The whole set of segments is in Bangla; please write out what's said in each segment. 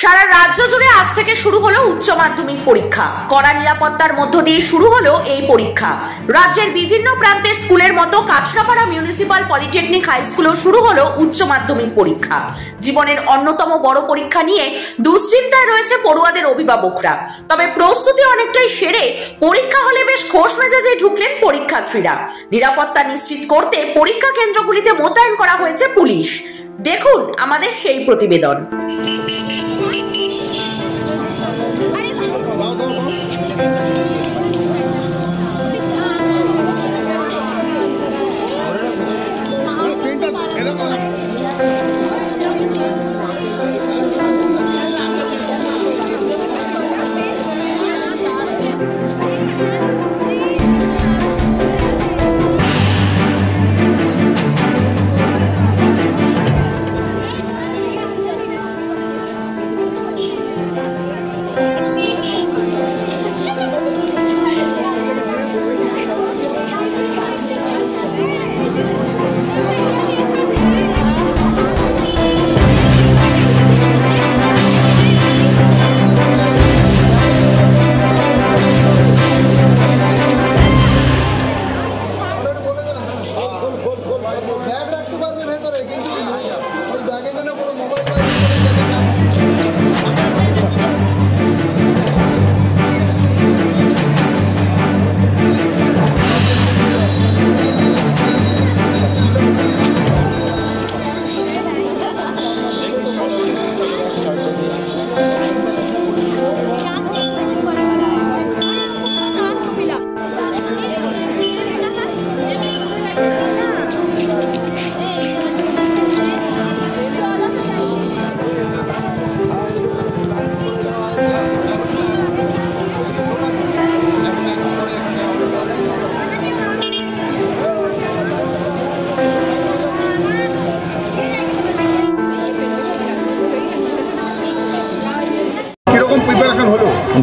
সারা রাজ্য জুড়ে আজ থেকে শুরু হলো উচ্চ মাধ্যমিক পরীক্ষা। কড়া নিরাপত্তার মধ্য দিয়ে শুরু হলো এই পরীক্ষা। রাজ্যের বিভিন্ন প্রান্তের স্কুলের মতো কাছড়াপাড়া মিউনিসিপাল পলিটেকনিক হাই স্কুলেও শুরু হলো উচ্চ মাধ্যমিক পরীক্ষা। জীবনের অন্যতম বড় পরীক্ষা নিয়ে দুশ্চিন্তায় রয়েছে পড়ুয়াদের অভিভাবকরা। তবে প্রস্তুতি অনেকটাই সেরে পরীক্ষা হলে বেশ খোশ মেজাজে ঢুকলেন পরীক্ষার্থীরা। নিরাপত্তা নিশ্চিত করতে পরীক্ষা কেন্দ্রগুলিতে মোতায়েন করা হয়েছে পুলিশ। দেখুন আমাদের সেই প্রতিবেদন।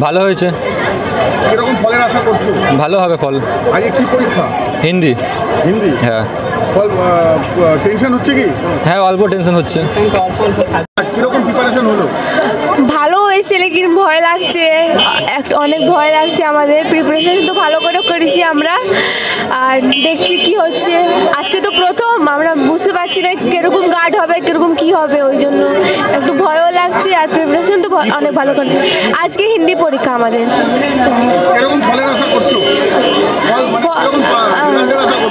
ভালো হয়েছে। কীরকম ফলের আশা করছ? ভালো হবে ফল। আজকে কি পরীক্ষা? হিন্দি। হিন্দি? হ্যাঁ। ফল টেনশন হচ্ছে কি? হ্যাঁ অল্প টেনশন হচ্ছে। কীরকম প্রিপারেশন হলো? ভালো হয়েছে লেকিন ভয় লাগছে। অনেক ভয় লাগছে আমাদের। প্রিপারেশন তো ভালো করে করেছি আমরা। আর দেখছি কি হচ্ছে। আজকে তো প্রথম আমরা বুঝতে পারছি না কীরকম গার্ড হবে কীরকম কি হবে ওই জন্য একটু ভয়ও লাগছে আর প্রিপারেশন তো অনেক ভালো করছি। আজকে হিন্দি পরীক্ষা আমাদের। করছ? রেজাল্টের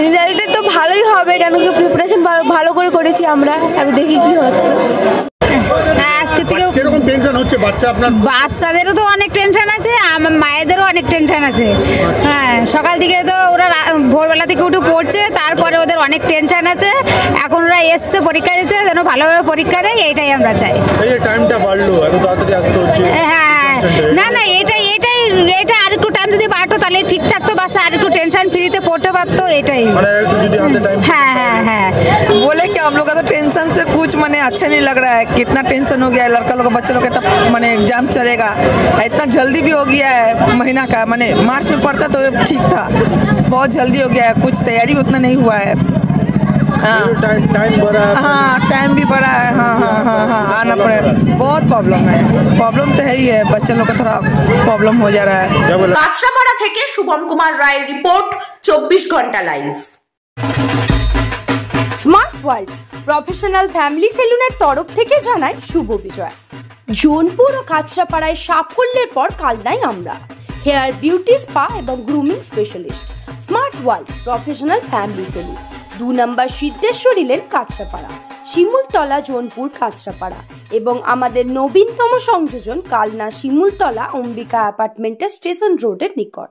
রেজাল্টে তো ভালোই হবে কেন কি প্রিপারেশন ভালো করে করেছি আমরা। আমি দেখি কি হতো হ্যাঁ আজকে থেকে কীরকম টেনশন হচ্ছে বাচ্চা আপনার? বাচ্চাদেরও তো অনেক টেনশন আছে আমার মায়েদেরও অনেক টেনশন আছে। হ্যাঁ সকাল থেকে তো ওরা ভোরবেলা থেকে উঠে পড়ছে তারপরে ওদের অনেক টেনশন আছে। এখন ওরা এসছে পরীক্ষা দিতে যেন ভালোভাবে পরীক্ষা দেয় এইটাই আমরা চাই। এই যে টাইমটা বাড়লো এত তাড়াতাড়ি আসতে হচ্ছে। হ্যাঁ না না এটাই এটাই এটা আরেকটু টাইম যদি বাড়তো তাহলে ঠিক থাকতো বাচ্চা আরেকটু টেনশন ফ্রিতে পড়তে পারতো এটাই মানে একটু যদি হাতে টাইম হ্যাঁ হ্যাঁ হ্যাঁ बोले कि हम लोग का तो टेंशन से कुछ मैंने अच्छा नहीं लग रहा है कितना टेंशन हो गया है लड़का लोग का बच्चा लोग का इतना मैंने एग्जाम चलेगा इतना जल्दी भी हो गया है महीना का मैंने मार्च में पढ़ता तो ठीक था बहुत जल्दी हो गया है कुछ तैयारी उतना नहीं हुआ है हाँ टाइम टाइम बढ़ा है हाँ टाइम भी बड़ा है हाँ हाँ हाँ हाँ आना पड़े बहुत प्रॉब्लम है प्रॉब्लम तो है ही है बच्चे लोग का थोड़ा प्रॉब्लम हो जा रहा है क्या बोला কাছড়াপাড়া থেকে শুভম কুমার রায়ের রিপোর্ট চব্বিশ ঘন্টা live smart world professional family সেলুনের তরফ থেকে জানাই শুভ বিজয় জোনপুর ও কাঁচরাপাড়ায় সাফল্যের পর কালনাই আমরা হেয়ার বিউটি স্পা এবং grooming specialist smart world professional family salon দু নম্বর সিদ্ধেশ্বরী লেন কাঁচরাপাড়া, শিমুলতলা জোনপুর কাঁচরাপাড়া এবং আমাদের নবীনতম সংযোজন কালনা শিমুলতলা অম্বিকা অ্যাপার্টমেন্টের স্টেশন রোডের নিকট।